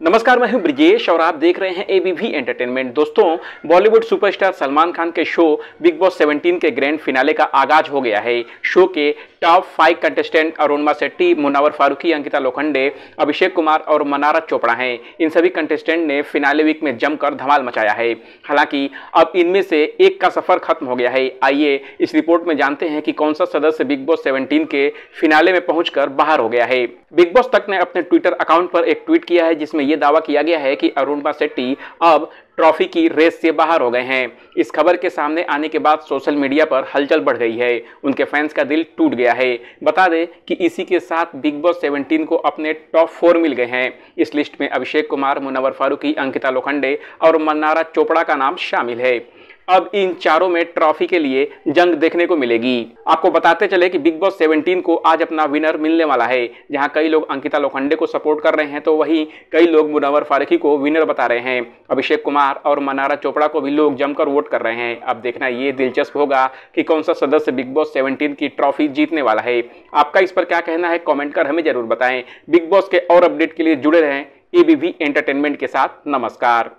नमस्कार, मैं हूँ ब्रिजेश और आप देख रहे हैं एबीवी एंटरटेनमेंट दोस्तों बॉलीवुड सुपरस्टार सलमान खान के शो बिग बॉस 17 के ग्रैंड फिनाले का आगाज़ हो गया है। शो के top five contestant Arunma Shetty Munawar Faruqui, Ankita Lokhande, Abhishek Kumar और मनारा चोपड़ा हैं। इन सभी कंटेस्टेंट ने फिनाले वीक में जमकर धमाल मचाया है। हालाँकि, अब इनमें से एक का सफ़र खत्म हो गया है। आइए, इस रिपोर्ट में जानते हैं कि कौन सा सदस्य बिग बॉस सेवनटीन के फिनाले में पहुंचकर बाहर हो गया है। बिग बॉस तक ने अपने ट्विटर अकाउंट पर एक ट्वीट किया है, जिसमें यह दावा किया गया है कि अरुणबा शेट्टी अब ट्रॉफी की रेस से बाहर हो गए हैं। इस खबर के सामने आने के बाद सोशल मीडिया पर हलचल बढ़ गई है। उनके फैंस का दिल टूट गया है। बता दें कि इसी के साथ बिग बॉस 17 को अपने टॉप फोर मिल गए हैं। इस लिस्ट में अभिषेक कुमार मुनवर फारूकी, अंकिता लोखंडे और मन्नारा चोपड़ा का नाम शामिल है। अब इन चारों में ट्रॉफी के लिए जंग देखने को मिलेगी। आपको बताते चले कि बिग बॉस 17 को आज अपना विनर मिलने वाला है। जहाँ कई लोग अंकिता लोखंडे को सपोर्ट कर रहे हैं तो वहीं कई लोग मुनवर फारूकी को विनर बता रहे हैं। अभिषेक कुमार और मनारा चोपड़ा को भी लोग जमकर वोट कर रहे हैं। अब देखना ये दिलचस्प होगा कि कौन सा सदस्य बिग बॉस सेवनटीन की ट्रॉफी जीतने वाला है। आपका इस पर क्या कहना है कॉमेंट कर हमें ज़रूर बताएँ। बिग बॉस के और अपडेट के लिए जुड़े रहें। एबीवी एंटरटेनमेंट के साथ नमस्कार।